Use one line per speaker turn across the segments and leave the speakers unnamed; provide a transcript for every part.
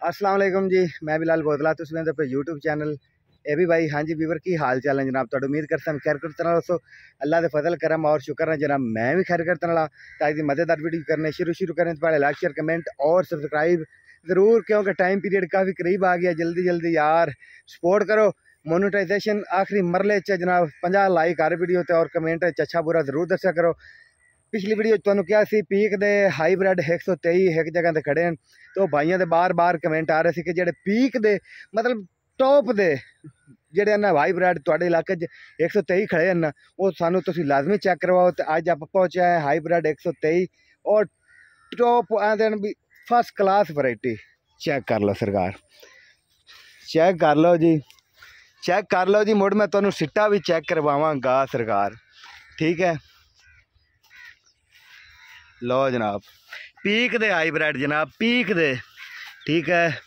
अस्सलाम वालेकुम जी मैं बिलाल बोतला ਤੁਸੀਂ ਮੇਰੇ ਤੇ YouTube ਚੈਨਲ ਇਹ ਵੀ ਭਾਈ ਹਾਂਜੀ ਵੀਵਰ ਕੀ ਹਾਲ ਚਾਲ ਹੈ ਜਨਾਬ ਤੁਹਾਡਾ ਉਮੀਦ ਕਰਦਾ ਮੈਂ ਖੈਰ ਕਰਤ ਨਾਲ ਦੋਸਤੋ ਅੱਲਾ ਦੇ ਫਜ਼ਲ ਕਰਮ ਔਰ ਸ਼ੁਕਰ ਹੈ ਜਨਾਬ मैं भी खैर करत ਨਾਲ ਤਾਂ ਦੀ ਮਦਦਦਾਰ ਵੀਡੀਓ ਕਰਨੇ ਸ਼ੁਰੂ ਸ਼ੁਰੂ ਕਰਨ ਤੋਂ ਪਹਿਲੇ ਲਾਈਕ ਸ਼ੇਅर ਕਮੈਂਟ ਔਰ ਸਬਸਕ੍ਰਾਈਬ ਜ਼ਰੂਰ ਕਿਉਂਕਿ टाइम पीरियड काफ़ी करीब आ गया जल्दी जल्दी यार सपोर्ट करो मोनोटाइजेशन आखिरी मरले च जनाब 50 लाइक हर वीडियो ते और कमेंट अच्छा बुरा ज़रूर दर्शा करो ਪਿਛਲੀ ਵੀਡੀਓ ਤੁਹਾਨੂੰ ਕਿਹਾ ਸੀ ਪੀਕ ਦੇ ਹਾਈਬ੍ਰਿਡ 123 ਇੱਕ ਜਗ੍ਹਾ ਤੇ ਖੜੇ ਹਨ। ਤੋਂ ਭਾਈਆਂ ਦੇ ਬਾਰ-ਬਾਰ ਕਮੈਂਟ ਆ ਰਹੇ ਸੀ ਕਿ ਜਿਹੜੇ ਪੀਕ ਦੇ, ਮਤਲਬ ਟੌਪ ਦੇ ਜਿਹੜੇ ਨਾ ਹਾਈਬ੍ਰਿਡ ਤੁਹਾਡੇ ਇਲਾਕੇ 'ਚ 123 ਖੜੇ ਹਨ, ਉਹ ਸਾਨੂੰ ਤੁਸੀਂ ਲਾਜ਼ਮੀ ਚੈੱਕ ਕਰਵਾਓ ਤੇ ਅੱਜ ਆਪਾਂ ਪਹੁੰਚਿਆ ਹੈ ਹਾਈਬ੍ਰਿਡ 123 ਔਰ ਟੌਪ ਆਂਦੇ ਵੀ ਫਸਟ ਕਲਾਸ ਵੈਰਾਈਟੀ ਚੈੱਕ ਕਰ ਲਓ ਸਰਕਾਰ। ਚੈੱਕ ਕਰ ਲਓ ਜੀ। ਚੈੱਕ ਕਰ ਲਓ ਜੀ। ਮੁੜ ਮੈਂ ਤੁਹਾਨੂੰ ਸਿੱਟਾ ਵੀ ਚੈੱਕ ਕਰਵਾਵਾਂਗਾ ਸਰਕਾਰ। ਠੀਕ ਹੈ। ਲਓ ਜਨਾਬ। ਪੀਕ ਦੇ ਹਾਈਬ੍ਰਿਡ ਜਨਾਬ, ਪੀਕ ਦੇ। ਠੀਕ ਹੈ,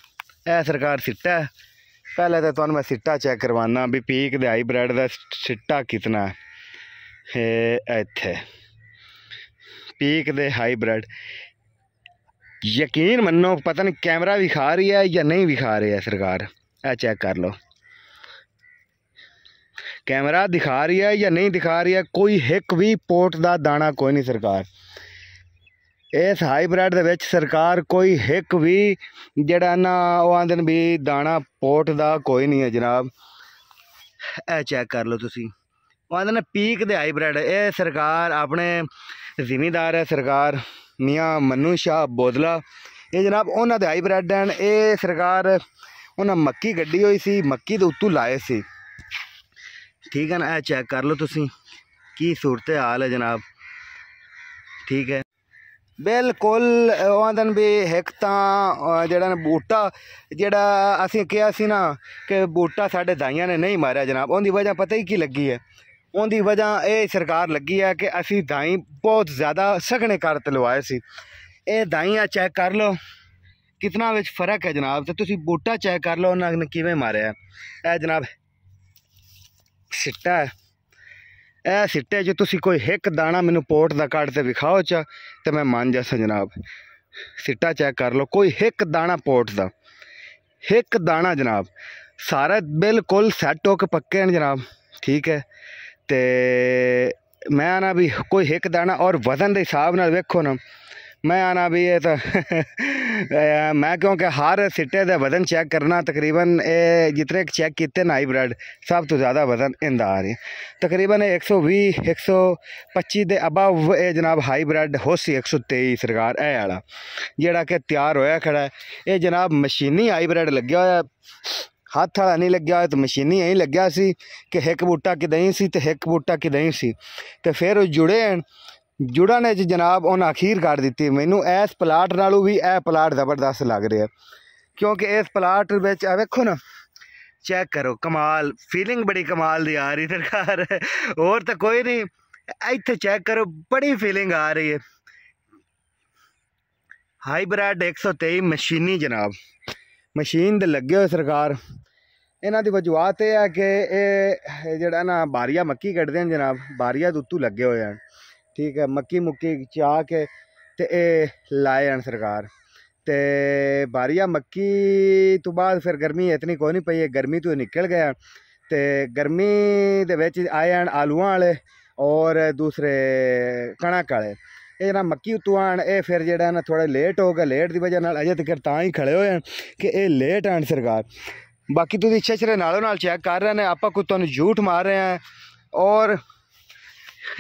ਇਹ ਸਰਕਾਰ ਸਿੱਟਾ ਹੈ। ਪਹਿਲੇ ਤਾਂ ਤੁਹਾਨੂੰ ਮੈਂ ਸਿੱਟਾ ਚੈੱਕ ਕਰਵਾਉਣਾ ਵੀ ਪੀਕ ਦੇ ਹਾਈਬ੍ਰਿਡ ਦਾ ਸਿੱਟਾ ਕਿਤਨਾ ਹੈ। ਇੱਥੇ। ਪੀਕ ਦੇ ਹਾਈਬ੍ਰਿਡ ਯਕੀਨ ਮੰਨੋ, ਪਤਾ ਨਹੀਂ ਕੈਮਰਾ ਵਿਖਾ ਰਹੀ ਹੈ ਜਾਂ ਨਹੀਂ ਵਿਖਾ ਰਹੀ ਹੈ ਸਰਕਾਰ। ਇਹ ਚੈੱਕ ਕਰ ਲਓ। ਕੈਮਰਾ ਦਿਖਾ ਰਹੀ ਹੈ ਜਾਂ ਨਹੀਂ ਦਿਖਾ ਰਹੀ ਹੈ, ਕੋਈ ਇੱਕ ਵੀ ਪੋਰਟ ਦਾ ਦਾਣਾ ਕੋਈ ਨਹੀਂ ਸਰਕਾਰ। ਇਸ ਹਾਈਬ੍ਰਿਡ ਦੇ ਵਿੱਚ ਸਰਕਾਰ ਕੋਈ ਹਿੱਕ ਵੀ ਜਿਹੜਾ ਨਾ, ਉਹ ਆਂਦੇ ਨੇ ਵੀ ਦਾਣਾ ਪੋਟ ਦਾ ਕੋਈ ਨਹੀਂ ਹੈ ਜਨਾਬ। ਇਹ ਚੈੱਕ ਕਰ ਲਓ ਤੁਸੀਂ। ਉਹ ਆਂਦੇ ਨੇ ਪੀਕ ਦੇ ਹਾਈਬ੍ਰਿਡ, ਇਹ ਸਰਕਾਰ ਆਪਣੇ ਜ਼ਿਮੀਦਾਰ ਹੈ, ਸਰਕਾਰ ਮੀਆਂ ਮਨੂ ਸ਼ਾਹ ਬੋਦਲਾ। ਇਹ ਜਨਾਬ ਉਹਨਾਂ ਦੇ ਹਾਈਬ੍ਰਿਡ ਹਨ। ਇਹ ਸਰਕਾਰ ਉਹਨਾਂ ਮੱਕੀ ਗੱਡੀ ਹੋਈ ਸੀ, ਮੱਕੀ ਦੇ ਉੱਤੋਂ ਲਾਏ ਸੀ। ਠੀਕ ਹੈ ਨਾ, ਇਹ ਚੈੱਕ ਕਰ ਲਓ ਤੁਸੀਂ। ਕੀ ਸੂਰਤ ਹਾਲ ਹੈ ਜਨਾਬ। ਠੀਕ ਹੈ। ਬਿਲਕੁਲ ਆਂਦਨ ਵੀ ਇੱਕ ਤਾਂ ਜਿਹੜਾ ਨਾ ਬੂਟਾ, ਜਿਹੜਾ ਅਸੀਂ ਕਿਹਾ ਸੀ ਨਾ ਕਿ ਬੂਟਾ ਸਾਡੇ ਦਾਈਆਂ ਨੇ ਨਹੀਂ ਮਾਰਿਆ ਜਨਾਬ, ਉਹਦੀ ਵਜ੍ਹਾ ਪਤਾ ਹੀ ਕੀ ਲੱਗੀ ਹੈ? ਉਹਦੀ ਵਜ੍ਹਾ ਇਹ ਸਰਕਾਰ ਲੱਗੀ ਹੈ ਕਿ ਅਸੀਂ ਦਾਈ ਬਹੁਤ ਜ਼ਿਆਦਾ ਸਗਣੇ ਕਰ ਤਲਵਾਏ ਸੀ। ਇਹ ਦਾਈਆਂ ਚੈੱਕ ਕਰ ਲਓ, ਕਿਤਨਾ ਵਿੱਚ ਫ਼ਰਕ ਹੈ ਜਨਾਬ, ਤੇ ਤੁਸੀਂ ਬੂਟਾ ਚੈੱਕ ਕਰ ਲਓ ਉਹਨਾਂ ਨੇ ਕਿਵੇਂ ਮਾਰਿਆ। ਇਹ ਜਨਾਬ, ਸਿੱਟਾ ਹੈ। ਇਹ ਸਿੱਟੇ 'ਚ ਤੁਸੀਂ ਕੋਈ ਇੱਕ ਦਾਣਾ ਮੈਨੂੰ ਪੋਟ ਦਾ ਕੱਢ ਤੇ ਵਿਖਾਓ ਚਾ, ਤੇ ਮੈਂ ਮੰਨ ਜਾਸਾਂ ਜਨਾਬ। ਸਿੱਟਾ ਚੈੱਕ ਕਰ ਲਓ, ਕੋਈ ਇੱਕ ਦਾਣਾ ਪੋਟ ਦਾ। ਇੱਕ ਦਾਣਾ ਜਨਾਬ। ਸਾਰਾ ਬਿਲਕੁਲ ਸੈੱਟ ਹੋ ਕੇ ਪੱਕੇ ਨੇ ਜਨਾਬ, ਠੀਕ ਹੈ। ਤੇ ਮੈਂ ਨਾ ਵੀ ਕੋਈ ਇੱਕ ਦਾਣਾ ਔਰ ਵਜ਼ਨ ਦੇ ਹਿਸਾਬ ਨਾਲ ਵੇਖੋ ਨਾ। ਮੈਂ ਆਣਾ ਵੀ ਇਹ ਤਾਂ ਮੈਂ ਕਿਉਂਕਿ ਹਰ ਸਿੱਟੇ ਦਾ ਵਜ਼ਨ ਚੈੱਕ ਕਰਨਾ, ਤਕਰੀਬਨ ਇਹ ਜਿਤਨੇ ਚੈੱਕ ਕੀਤੇ ਨਾ ਹਾਈਬ੍ਰਿਡ ਸਭ ਤੋਂ ਜ਼ਿਆਦਾ ਵਜ਼ਨ ਇੰਦਾ ਆ ਰਿਹਾ। ਤਕਰੀਬਨ 120 125 ਦੇ ਅਬਵ ਇਹ ਜਨਾਬ ਹਾਈਬ੍ਰਿਡ ਹੋਸੀ 123 ਸਰਕਾਰ ਇਹ ਵਾਲਾ, ਜਿਹੜਾ ਕਿ ਤਿਆਰ ਹੋਇਆ ਖੜਾ ਇਹ ਜਨਾਬ ਮਸ਼ੀਨੀ ਹਾਈਬ੍ਰਿਡ ਲੱਗਿਆ ਹੋਇਆ ਹੱਥ ਵਾਲਾ ਨਹੀਂ ਲੱਗਿਆ ਹੋਇਆ, ਤਾਂ ਮਸ਼ੀਨੀ ਐਂ ਲੱਗਿਆ ਸੀ ਕਿ ਇੱਕ ਬੂਟਾ ਕਿਦਾਂ ਸੀ ਤੇ ਇੱਕ ਬੂਟਾ ਕਿਦਾਂ ਸੀ। ਤੇ ਫਿਰ ਉਹ ਜੁੜੇ ਜੁੜਾ ਨੇ ਜਨਾਬ ਉਹਨਾਂ ਅਖੀਰ ਕਰ ਦਿੱਤੀ। ਮੈਨੂੰ ਇਸ ਪਲਾਟ ਨਾਲੋਂ ਵੀ ਇਹ ਪਲਾਟ ਜ਼ਬਰਦਸਤ ਲੱਗ ਰਿਹਾ। ਕਿਉਂਕਿ ਇਸ ਪਲਾਟ ਵਿੱਚ ਆ ਵੇਖੋ ਨਾ, ਚੈੱਕ ਕਰੋ, ਕਮਾਲ ਫੀਲਿੰਗ ਬੜੀ ਕਮਾਲ ਦੀ ਆ ਰਹੀ ਸਰਕਾਰ। ਹੋਰ ਤਾਂ ਕੋਈ ਨਹੀਂ, ਇੱਥੇ ਚੈੱਕ ਕਰੋ, ਬੜੀ ਫੀਲਿੰਗ ਆ ਰਹੀ ਹੈ। ਹਾਈਬ੍ਰਿਡ 123 ਮਸ਼ੀਨੀ ਜਨਾਬ। ਮਸ਼ੀਨ ਦੇ ਲੱਗੇ ਹੋਏ ਸਰਕਾਰ। ਇਹਨਾਂ ਦੀ ਵਜੂਹਤ ਇਹ ਹੈ ਕਿ ਇਹ ਜਿਹੜਾ ਨਾ, ਬਾਰੀਆ ਮੱਕੀ ਕੱਢਦੇ ਨੇ ਜਨਾਬ, ਬਾਰੀਆ ਦੇ ਉੱਤੋਂ ਲੱਗੇ ਹੋਏ ਹਨ। ਠੀਕ ਹੈ, ਮੱਕੀ ਮੁੱਕੀ ਚਾ ਕੇ ਤੇ ਇਹ ਲਾਏ ਹਨ ਸਰਕਾਰ। ਤੇ ਬਾਰੀਆ ਮੱਕੀ ਤੋਂ ਬਾਅਦ ਫਿਰ ਗਰਮੀ ਇਤਨੀ ਕੋਈ ਨਹੀਂ ਪਈ ਹੈ ਗਰਮੀ ਤੋਂ ਨਿਕਲ ਗਿਆ ਤੇ ਗਰਮੀ ਦੇ ਵਿੱਚ ਆਏ ਹਨ ਆਲੂਆਂ ਵਾਲੇ ਔਰ ਦੂਸਰੇ ਕਣਕ ਵਾਲੇ। ਇਹ ਜਿਹੜਾ ਮੱਕੀ ਉਤੋਂ ਆਣ ਇਹ ਫਿਰ ਜਿਹੜਾ ਨਾ ਥੋੜਾ ਲੇਟ ਹੋ ਗਿਆ ਲੇਟ ਦੀ ਵਜ੍ਹਾ ਨਾਲ ਅਜੇ ਤੱਕ ਤਾਂ ਹੀ ਖੜੇ ਹੋਏ ਹਨ ਕਿ ਇਹ ਲੇਟ ਆਣ ਸਰਕਾਰ। ਬਾਕੀ ਤੁਸੀਂ ਛੇ ਛੇ ਨਾਲੋਂ ਨਾਲ ਚੈੱਕ ਕਰ ਰਹੇ ਨੇ, ਆਪਾਂ ਕੋਈ ਤੁਹਾਨੂੰ ਝੂਠ ਮਾਰ ਰਹੇ ਆ ਔਰ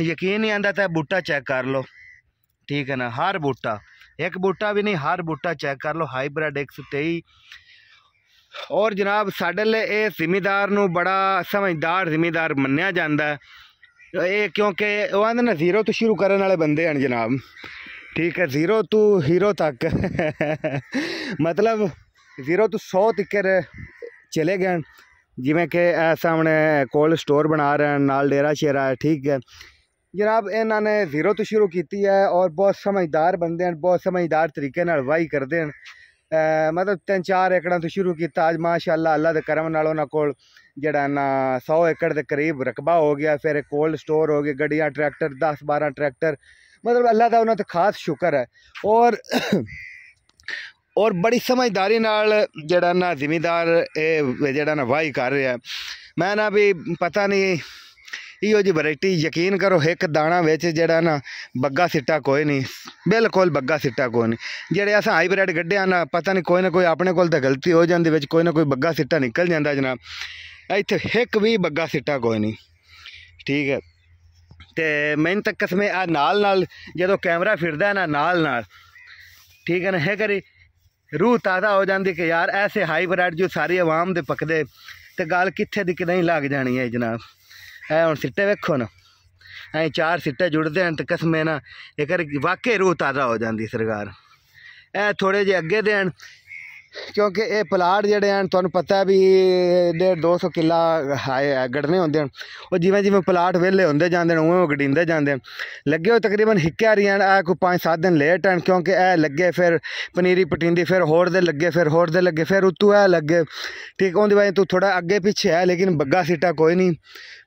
ਯਕੀਨ ਨਹੀਂ ਆਂਦਾ ਤਾਂ ਬੂਟਾ ਚੈੱਕ ਕਰ ਲਓ। ਠੀਕ ਹੈ ਨਾ, ਹਰ ਬੂਟਾ। ਇੱਕ ਬੂਟਾ ਵੀ ਨਹੀਂ, ਹਰ ਬੂਟਾ ਚੈੱਕ ਕਰ ਲਓ ਹਾਈਬ੍ਰਿਡ 123 ਔਰ ਜਨਾਬ, ਸਾਡੇ ਲਈ ਇਹ ਜ਼ਿਮੀਦਾਰ ਨੂੰ ਬੜਾ ਸਮਝਦਾਰ ਜ਼ਿਮੀਦਾਰ ਮੰਨਿਆ ਜਾਂਦਾ ਇਹ ਕਿਉਂਕਿ ਉਹ ਆਂਦੇ ਨਾ ਜ਼ੀਰੋ ਤੋਂ ਸ਼ੁਰੂ ਕਰਨ ਵਾਲੇ ਬੰਦੇ ਹਨ ਜਨਾਬ। ਠੀਕ ਹੈ ਜ਼ੀਰੋ ਤੋਂ ਹੀਰੋ ਤੱਕ। ਮਤਲਬ ਜ਼ੀਰੋ ਤੋਂ 100 ਤੱਕ ਚਲੇ ਗਏ ਜਿਵੇਂ ਕਿ ਸਾਹਮਣੇ ਕੋਲਡ ਸਟੋਰ ਬਣਾ ਰਹੇ ਹਨ, ਨਾਲ ਡੇਰਾ ਸ਼ੇਰਾ ਹੈ, ਠੀਕ ਹੈ। ਜਨਾਬ ਇਹਨਾਂ ਨੇ ਜ਼ੀਰੋ ਤੋਂ ਸ਼ੁਰੂ ਕੀਤੀ ਹੈ ਔਰ ਬਹੁਤ ਸਮਝਦਾਰ ਬੰਦੇ ਹਨ ਬਹੁਤ ਸਮਝਦਾਰ ਤਰੀਕੇ ਨਾਲ ਵਾਹੀ ਕਰਦੇ ਹਨ ਮਤਲਬ ਤਿੰਨ ਚਾਰ ਏਕੜਾਂ ਤੋਂ ਸ਼ੁਰੂ ਕੀਤਾ ਅੱਜ ਮਾਸ਼ਾਅੱਲਾ ਅੱਲਾ ਦੇ ਕਰਮ ਨਾਲ ਉਹਨਾਂ ਕੋਲ ਜਿਹੜਾ ਨਾ 100 ਏਕੜ ਦੇ ਕਰੀਬ ਰਕਬਾ ਹੋ ਗਿਆ ਫਿਰ ਕੋਲਡ ਸਟੋਰ ਹੋ ਗਏ ਗੱਡੀਆਂ ਟਰੈਕਟਰ 10 12 ਟਰੈਕਟਰ ਮਤਲਬ ਅੱਲਾ ਦਾ ਉਹਨਾਂ ਤੇ ਖਾਸ ਸ਼ੁਕਰ ਹੈ ਔਰ ਔਰ ਬੜੀ ਸਮਝਦਾਰੀ ਨਾਲ ਜਿਹੜਾ ਨਾ ਜ਼ਿਮੀਦਾਰ ਇਹ ਜਿਹੜਾ ਨਾ ਵਾਹੀ ਕਰ ਰਿਹਾ ਮੈਂ ਨਾ ਵੀ ਪਤਾ ਨਹੀਂ ਇਹੋ ਜੀ ਵੈਰਾਈਟੀ ਯਕੀਨ ਕਰੋ, ਇੱਕ ਦਾਣਾ ਵਿੱਚ ਜਿਹੜਾ ਨਾ ਬੱਗਾ ਸਿੱਟਾ ਕੋਈ ਨਹੀਂ, ਬਿਲਕੁਲ ਬੱਗਾ ਸਿੱਟਾ ਕੋਈ ਨਹੀਂ। ਜਿਹੜੇ ਅਸਾਂ ਹਾਈਬ੍ਰਿਡ ਗੱਡਿਆਂ ਨਾ, ਪਤਾ ਨਹੀਂ ਕੋਈ ਨਾ ਕੋਈ ਆਪਣੇ ਕੋਲ ਤਾਂ ਗਲਤੀ ਹੋ ਜਾਂਦੀ, ਵਿੱਚ ਕੋਈ ਨਾ ਕੋਈ ਬੱਗਾ ਸਿੱਟਾ ਨਿਕਲ ਜਾਂਦਾ ਜਨਾਬ। ਇੱਥੇ ਇੱਕ ਵੀ ਬੱਗਾ ਸਿੱਟਾ ਕੋਈ ਨਹੀਂ। ਠੀਕ ਹੈ। ਤੇ ਮੈਨੂੰ ਤਾਂ ਕਸਮੇ ਆ ਨਾਲ ਨਾਲ ਜਦੋਂ ਕੈਮਰਾ ਫਿਰਦਾ ਨਾ ਨਾਲ ਨਾਲ ਠੀਕ ਹੈ ਨਾ ਹੈ ਕਰੀ ਰੂਹ ਤਾਜ਼ਾ ਹੋ ਜਾਂਦੀ ਕਿ ਯਾਰ ਐਸੇ ਹਾਈਬ੍ਰਿਡ ਜੋ ਸਾਰੀ ਆਵਾਮ ਦੇ ਪੱਕਦੇ, ਤੇ ਗੱਲ ਕਿੱਥੇ ਦੀ ਕਿਦਾਂ ਲੱਗ ਜਾਣੀ ਹੈ ਜਨਾਬ। ਐ ਹੁਣ ਸਿੱਟੇ ਵੇਖੋ ਨਾ। ਐ ਚਾਰ ਸਿੱਟੇ ਜੁੜਦੇ ਹਨ ਤੇ ਕਸਮੇ ਨਾ ਇਹ ਕਰ ਵਾਕਈ ਰੂਹ ਤਾਜ਼ਾ ਹੋ ਜਾਂਦੀ ਸਰਕਾਰ। ਐ ਥੋੜੇ ਜਿਹੇ ਅੱਗੇ ਦੇਣ ਕਿਉਂਕਿ ਇਹ ਪਲਾਟ ਜਿਹੜੇ ਹਨ, ਤੁਹਾਨੂੰ ਪਤਾ ਵੀ 1.5 200 ਕਿੱਲਾ ਹਾਏ ਗੜਨੇ ਹੁੰਦੇ ਹਨ। ਉਹ ਜਿਵੇਂ ਜਿਵੇਂ ਪਲਾਟ ਵਿਹਲੇ ਹੁੰਦੇ ਜਾਂਦੇ ਨੇ ਉਵੇਂ ਉਹ ਗੜਿੰਦੇ ਜਾਂਦੇ ਲੱਗੇ ਹੋ ਤਕਰੀਬਨ ਹਿੱਕਿਆ ਰਹੀਆਂ ਆ ਕੋਈ 5-7 ਦਿਨ ਲੇਟ ਹਨ, ਕਿਉਂਕਿ ਇਹ ਲੱਗੇ ਫਿਰ ਪਨੀਰੀ ਪਟਿੰਦੀ ਫਿਰ ਹੋਰ ਦੇ ਲੱਗੇ, ਫਿਰ ਹੋਰ ਦੇ ਲੱਗੇ, ਫਿਰ ਉਤੋਂ ਇਹ ਲੱਗੇ। ਠੀਕ, ਉਹਦੀ ਵਜ੍ਹਾ ਤੂੰ ਥੋੜਾ ਅੱਗੇ ਪਿੱਛੇ ਹੈ, ਲੇਕਿਨ ਬੱਗਾ ਸੀਟਾ ਕੋਈ ਨਹੀਂ।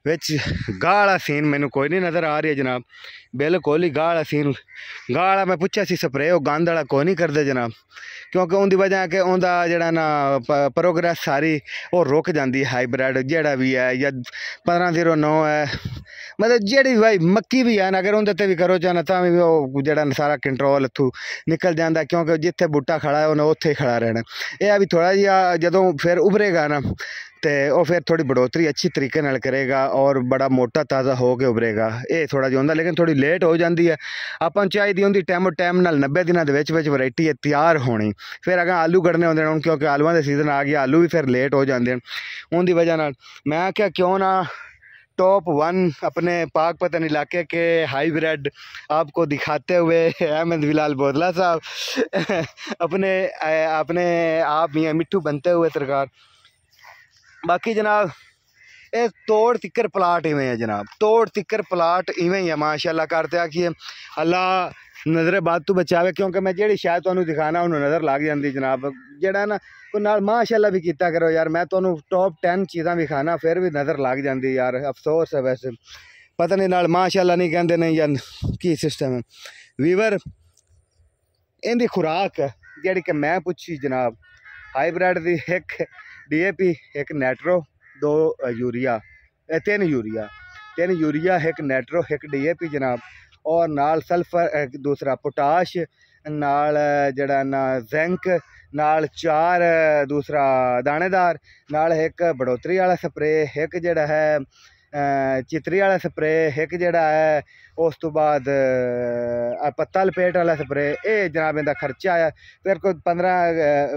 ਵਿੱਚ ਗਾਹ ਵਾਲਾ ਸੀਨ ਮੈਨੂੰ ਕੋਈ ਨਹੀਂ ਨਜ਼ਰ ਆ ਰਿਹਾ ਜਨਾਬ। ਬਿਲਕੁਲ ਹੀ ਗਾਹ ਵਾਲਾ ਸੀਨ। ਗਾਹ ਵਾਲਾ ਮੈਂ ਪੁੱਛਿਆ ਸੀ, ਸਪਰੇਅ, ਉਹ ਗੰਦ ਵਾਲਾ ਕੋਈ ਨਹੀਂ ਕਰਦੇ ਜਨਾਬ। ਕਿਉਂਕਿ ਉਹਦੀ ਵਜ੍ਹਾ ਕਿ ਦਾ ਜਿਹੜਾ ਨਾ ਪ੍ਰੋਗਰੈਸ ਸਾਰੀ ਉਹ ਰੁਕ ਜਾਂਦੀ ਹਾਈਬ੍ਰਿਡ ਜਿਹੜਾ ਵੀ ਹੈ ਜਾਂ 1509 ਹੈ। ਮਤਲਬ ਜਿਹੜੀ ਵੀ ਭਾਈ ਮੱਕੀ ਵੀ ਹੈ ਨਾ, ਅਗਰ ਉਹਦੇ ਤੇ ਵੀ ਕਰੋ ਚਾਹਨਾ ਤਾਂ ਵੀ ਉਹ ਜਿਹੜਾ ਸਾਰਾ ਕੰਟਰੋਲ ਇੱਥੋਂ ਨਿਕਲ ਜਾਂਦਾ ਕਿਉਂਕਿ ਜਿੱਥੇ ਬੂਟਾ ਖੜਾ ਹੈ, ਉਹਨੇ ਉੱਥੇ ਹੀ ਖੜਾ ਰਹਿਣਾ। ਇਹ ਆ ਵੀ ਥੋੜਾ ਜਿਹਾ ਜਦੋਂ ਫਿਰ ਉਭਰੇਗਾ ਨਾ ਤੇ ਉਹ ਫਿਰ ਥੋੜੀ ਬੜੋਤਰੀ ਅੱਛੀ ਤਰੀਕੇ ਨਾਲ ਕਰੇਗਾ ਔਰ ਬੜਾ ਮੋਟਾ ਤਾਜ਼ਾ ਹੋ ਕੇ ਉਭਰੇਗਾ ਇਹ ਥੋੜਾ ਜਿਹਾ ਹੁੰਦਾ ਲੇਕਿਨ ਥੋੜੀ ਲੇਟ ਹੋ ਜਾਂਦੀ ਹੈ ਆਪਾਂ ਨੂੰ ਚਾਹੀਦੀ ਹੁੰਦੀ ਟਾਈਮ ਟਾਈਮ ਨਾਲ 90 ਦਿਨਾਂ ਦੇ ਵਿੱਚ ਵਿੱਚ ਵੈਰਾਈਟੀ ਤਿਆਰ ਹੋਣੀ ਫਿਰ ਅਗਾ ਆਲੂ ਕੱਢਨੇ ਹੁੰਦੇ ਨੇ ਕਿਉਂਕਿ ਆਲੂਆਂ ਦੇ ਸੀਜ਼ਨ ਆ ਗਿਆ ਆਲੂ ਵੀ ਫਿਰ ਲੇਟ ਹੋ ਜਾਂਦੇ ਨੇ ਉਹਦੀ ਵਜ੍ਹਾ ਨਾਲ ਮੈਂ ਕਿਹਾ ਕਿਉਂ ਨਾ टॉप वन अपने पाक पतन इलाके के हाईब्रिड आपको दिखाते हुए अहमद बिलाल बोदला साहब अपने अपने आप मियाँ मिट्टू बनते हुए सरकार ਬਾਕੀ ਜਨਾਬ, ਇਹ ਤੋੜ ਤਿੱਕਰ ਪਲਾਟ ਇਵੇਂ ਹੈ ਜਨਾਬ, ਤੋੜ ਤਿੱਕਰ ਪਲਾਟ ਇਵੇਂ ਹੀ ਹੈ ਮਾਸ਼ਾਅੱਲਾ ਕਰਤੇ ਆਖੀਏ, ਅੱਲਾ ਨਜ਼ਰੇ ਬਾਤ ਤੋਂ ਬਚਾਵੇ, ਕਿਉਂਕਿ ਮੈਂ ਜਿਹੜੀ ਸ਼ਾਇਦ ਤੁਹਾਨੂੰ ਦਿਖਾਣਾ ਉਹਨੂੰ ਨਜ਼ਰ ਲੱਗ ਜਾਂਦੀ ਜਨਾਬ। ਜਿਹੜਾ ਨਾ ਕੋ ਨਾਲ ਮਾਸ਼ਾਅੱਲਾ ਵੀ ਕੀਤਾ ਕਰੋ ਯਾਰ, ਮੈਂ ਤੁਹਾਨੂੰ ਟੌਪ 10 ਚੀਜ਼ਾਂ ਵਿਖਾਣਾ ਫਿਰ ਵੀ ਨਜ਼ਰ ਲੱਗ ਜਾਂਦੀ ਯਾਰ, ਅਫਸੋਸ ਹੈ ਵੈਸੇ। ਪਤਾ ਨਹੀਂ ਨਾਲ ਮਾਸ਼ਾਅੱਲਾ ਨਹੀਂ ਕਹਿੰਦੇ, ਨਹੀਂ ਯਾਰ ਕੀ ਸਿਸਟਮ ਹੈ। ਵੀਵਰ ਇਹਦੀ ਖੁਰਾਕ ਜਿਹੜੀ ਕਿ ਮੈਂ ਪੁੱਛੀ ਜਨਾਬ ਹਾਈਬ੍ਰਿਡ ਦੀ ਇੱਕ ਡੀਏਪੀ, ਇੱਕ ਨੈਟਰੋ, ਦੋ ਯੂਰੀਆ, ਇਹ ਤਿੰਨ ਯੂਰੀਆ। ਤਿੰਨ ਯੂਰੀਆ, ਇੱਕ ਨੈਟਰੋ, ਇੱਕ ਡੀਏਪੀ ਜਨਾਬ। ਔਰ ਨਾਲ ਸਲਫਰ ਦੂਸਰਾ ਪੋਟਾਸ਼, ਨਾਲ ਜਿਹੜਾ ਨਾ ਜ਼ੈਂਕ, ਨਾਲ ਚਾਰ ਦੂਸਰਾ ਦਾਣੇਦਾਰ, ਨਾਲ ਇੱਕ ਬੜੋਤਰੀ ਵਾਲਾ ਸਪਰੇ ਇੱਕ ਜਿਹੜਾ ਹੈ ਚਿਤਰੀ ਵਾਲਾ ਸਪਰੇ ਇੱਕ ਜਿਹੜਾ ਹੈ, ਉਸ ਤੋਂ ਬਾਅਦ ਪੱਤਾ ਲਪੇਟ ਵਾਲਾ ਸਪਰੇ ਇਹ ਜਨਾਬ ਇਹਦਾ ਖਰਚਾ ਆਇਆ ਫਿਰ ਕੋਈ 15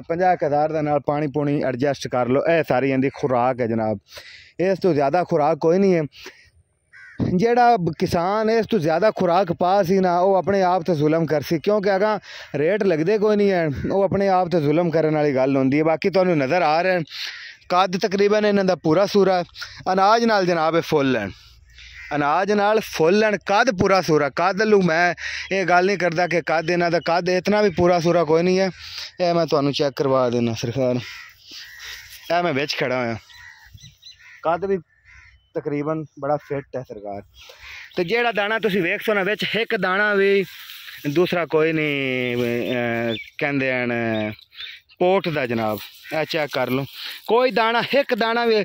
50 ਹਜ਼ਾਰ ਦਾ ਨਾਲ ਪਾਣੀ ਪੂਣੀ ਐਡਜਸਟ ਕਰ ਲਓ। ਇਹ ਸਾਰੀ ਇਹਦੀ ਖੁਰਾਕ ਹੈ ਜਨਾਬ। ਇਸ ਤੋਂ ਜ਼ਿਆਦਾ ਖੁਰਾਕ ਕੋਈ ਨਹੀਂ ਹੈ। ਜਿਹੜਾ ਕਿਸਾਨ ਇਸ ਤੋਂ ਜ਼ਿਆਦਾ ਖੁਰਾਕ ਪਾ ਸੀ ਨਾ, ਉਹ ਆਪਣੇ ਆਪ ਤੇ ਜ਼ੁਲਮ ਕਰ ਸੀ। ਕਿਉਂਕਿ ਅਗਾ ਰੇਟ ਲੱਗਦੇ ਕੋਈ ਨਹੀਂ ਹੈ। ਉਹ ਆਪਣੇ ਆਪ ਤੇ ਜ਼ੁਲਮ ਕਰਨ ਵਾਲੀ ਗੱਲ ਹੁੰਦੀ ਹੈ। ਬਾਕੀ ਤੁਹਾਨੂੰ ਨਜ਼ਰ ਆ ਰਿਹਾ ਕੱਦ ਤਕਰੀਬਨ ਇਹਨਾਂ ਦਾ ਪੂਰਾ ਸੂਰਾ ਅਨਾਜ ਨਾਲ ਜਨਾਬ ਇਹ ਫੁੱਲ ਲੈਣ ਅਨਾਜ ਨਾਲ ਫੁੱਲ ਲੈਣ ਕੱਦ ਪੂਰਾ ਸੂਰਾ। ਕੱਦ ਲੂ ਮੈਂ ਇਹ ਗੱਲ ਨਹੀਂ ਕਰਦਾ ਕਿ ਕੱਦ ਇਹਨਾਂ ਦਾ ਕੱਦ, ਇਤਨਾ ਵੀ ਪੂਰਾ ਸੂਰਾ ਕੋਈ ਨਹੀਂ ਹੈ। ਇਹ ਮੈਂ ਤੁਹਾਨੂੰ ਚੈੱਕ ਕਰਵਾ ਦੇਣਾ ਸਰਕਾਰ। ਇਹ ਮੈਂ ਵਿੱਚ ਖੜਾ ਹੋਇਆ। ਕੱਦ ਵੀ ਤਕਰੀਬਨ ਬੜਾ ਫਿੱਟ ਹੈ ਸਰਕਾਰ। ਤੇ ਜਿਹੜਾ ਦਾਣਾ ਤੁਸੀਂ ਵੇਖ ਸੋ ਨਾ, ਵਿੱਚ ਇੱਕ ਦਾਣਾ ਵੀ ਦੂਸਰਾ ਕੋਈ ਨਹੀਂ ਕਹਿੰਦੇ ਹਨ ਪੋਟ ਦਾ ਜਨਾਬ, ਇਹ ਚੈੱਕ ਕਰ ਲਓ। ਕੋਈ ਦਾਣਾ, ਇੱਕ ਦਾਣਾ ਵੀ,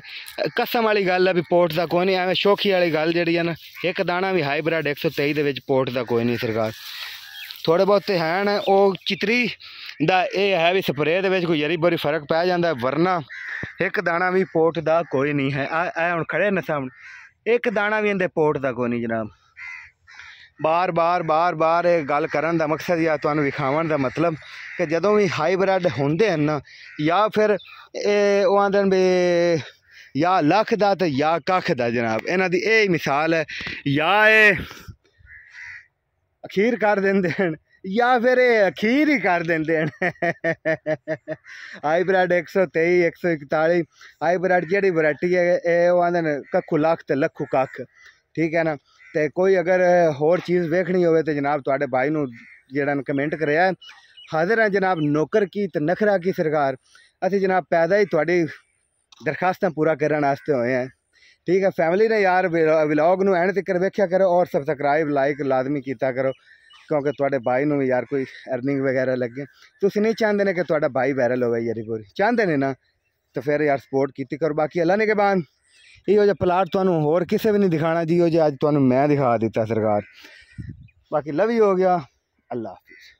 ਕਸਮ ਵਾਲੀ ਗੱਲ ਹੈ ਵੀ ਪੋਟ ਦਾ ਕੋਈ ਨਹੀਂ, ਐਵੇਂ ਸ਼ੋਖੀ ਵਾਲੀ ਗੱਲ ਜਿਹੜੀ ਹੈ ਨਾ, ਇੱਕ ਦਾਣਾ ਵੀ ਹਾਈਬ੍ਰਿਡ 123 ਦੇ ਵਿੱਚ ਪੋਟ ਦਾ ਕੋਈ ਨਹੀਂ ਸਰਕਾਰ। ਥੋੜੇ ਬਹੁਤੇ ਹਨ ਉਹ ਚਿਤਰੀ ਦਾ ਇਹ ਹੈ ਵੀ ਸਪਰੇਅ ਦੇ ਵਿੱਚ ਕੋਈ ਯਰੀ ਬੋਰੀ ਫ਼ਰਕ ਪੈ ਜਾਂਦਾ, ਵਰਨਾ ਇੱਕ ਦਾਣਾ ਵੀ ਪੋਟ ਦਾ ਕੋਈ ਨਹੀਂ ਹੈ। ਆ ਹੁਣ ਖੜੇ ਨੇ ਸਾਹਮਣੇ। ਇੱਕ ਦਾਣਾ ਵੀ ਇਹਦੇ ਪੋਟ ਦਾ ਕੋਈ ਨਹੀਂ ਜਨਾਬ। ਬਾਰ ਬਾਰ ਬਾਰ ਬਾਰ ਇਹ ਗੱਲ ਕਰਨ ਦਾ ਮਕਸਦ ਜਾਂ ਤੁਹਾਨੂੰ ਵਿਖਾਉਣ ਦਾ ਮਤਲਬ ਕਿ ਜਦੋਂ ਵੀ ਹਾਈਬ੍ਰਿਡ ਹੁੰਦੇ ਹਨ ਨਾ ਜਾਂ ਫਿਰ ਇਹ ਉਹ ਆਂਦੇ ਨੇ ਵੀ ਜਾਂ ਲੱਖ ਦਾ ਤੇ ਜਾਂ ਕੱਖ ਦਾ ਜਨਾਬ, ਇਹਨਾਂ ਦੀ ਇਹ ਹੀ ਮਿਸਾਲ ਹੈ, ਜਾਂ ਇਹ ਅਖੀਰ ਕਰ ਦਿੰਦੇ ਹਨ, ਜਾਂ ਫਿਰ ਇਹ ਅਖੀਰ ਹੀ ਕਰ ਦਿੰਦੇ ਹਨ। ਹਾਈਬ੍ਰਿਡ 123 141 ਹਾਈਬ੍ਰਿਡ ਜਿਹੜੀ ਵੈਰਾਈਟੀ ਹੈ, ਇਹ ਉਹ ਆਂਦੇ ਨੇ ਕੱਖੂ ਲੱਖ ਤੇ ਲੱਖੂ ਕੱਖ, ਠੀਕ ਹੈ ਨਾ? ਤੇ ਕੋਈ ਅਗਰ ਹੋਰ ਚੀਜ਼ ਵੇਖਣੀ ਹੋਵੇ ਤੇ ਜਨਾਬ ਤੁਹਾਡੇ ਭਾਈ ਨੂੰ ਜਿਹੜਾ ਕਮੈਂਟ ਕਰਿਆ ਹਾਜ਼ਰ ਹੈ ਜਨਾਬ ਨੌਕਰ ਕੀ ਤੇ ਨਖਰਾ ਕੀ ਸਰਕਾਰ। ਅਸੀਂ ਜਨਾਬ ਪੈਦਾ ਹੀ ਤੁਹਾਡੀ ਦਰਖਾਸਤਾਂ ਪੂਰਾ ਕਰਨ ਵਾਸਤੇ ਹੋਏ ਆ ਠੀਕ ਹੈ ਫੈਮਿਲੀ ਨੇ ਯਾਰ ਵਲੌਗ ਨੂੰ ਐਂਡ ਤੱਕ ਵੇਖਿਆ ਕਰੋ ਔਰ ਸਬਸਕ੍ਰਾਈਬ ਲਾਈਕ ਲਾਜ਼ਮੀ ਕੀਤਾ ਕਰੋ, ਕਿਉਂਕਿ ਤੁਹਾਡੇ ਭਾਈ ਨੂੰ ਵੀ ਯਾਰ ਕੋਈ ਅਰਨਿੰਗ ਵਗੈਰਾ ਲੱਗੇ। ਤੁਸੀਂ ਨਹੀਂ ਚਾਹੁੰਦੇ ਨੇ ਕਿ ਤੁਹਾਡਾ ਭਾਈ ਵਾਇਰਲ ਹੋਵੇ ਯਾਰੀ ਪੂਰੀ। ਚਾਹੁੰਦੇ ਨੇ ਨਾ, ਤਾਂ ਫਿਰ ਯਾਰ ਸਪੋਰਟ ਕੀਤੀ ਕਰੋ। ਬਾਕੀ ਅੱਲਾ ਨੇ ਕੇ ਬਾਨ ਇਹੋ ਜਿਹਾ ਪਲਾਟ ਤੁਹਾਨੂੰ ਹੋਰ ਕਿਸੇ ਵੀ ਨਹੀਂ ਦਿਖਾਣਾ ਜੀ ਉਹ ਜਿਹਾ ਅੱਜ ਤੁਹਾਨੂੰ ਮੈਂ ਦਿਖਾ ਦਿੱਤਾ ਸਰਕਾਰ। ਬਾਕੀ ਲਵ ਹੀ ਹੋ ਗਿਆ, ਅੱਲਾ ਹਾਫਿਜ਼।